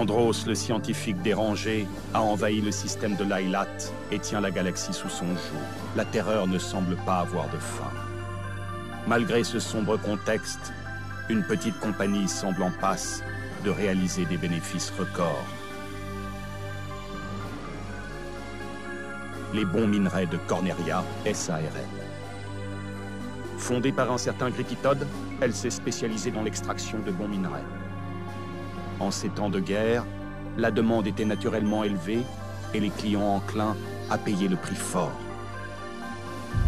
Andros, le scientifique dérangé, a envahi le système de l'Ailat et tient la galaxie sous son joug. La terreur ne semble pas avoir de fin. Malgré ce sombre contexte, une petite compagnie semble en passe de réaliser des bénéfices records. Les bons minerais de Corneria SARL. Fondée par un certain Gritty Todd, elle s'est spécialisée dans l'extraction de bons minerais. En ces temps de guerre, la demande était naturellement élevée et les clients enclins à payer le prix fort.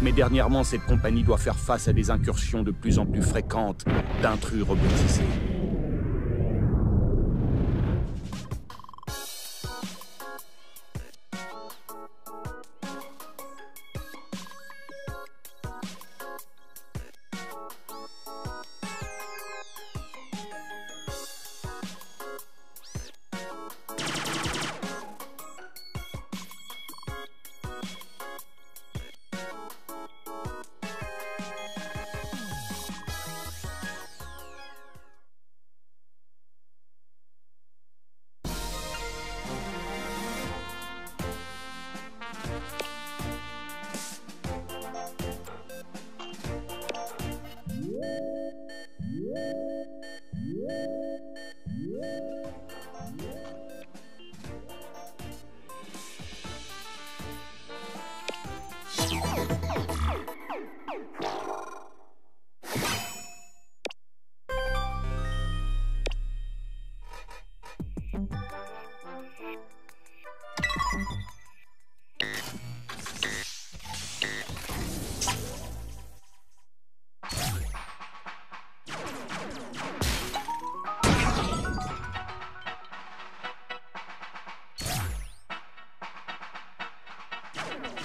Mais dernièrement, cette compagnie doit faire face à des incursions de plus en plus fréquentes d'intrus robotisés. Thank you.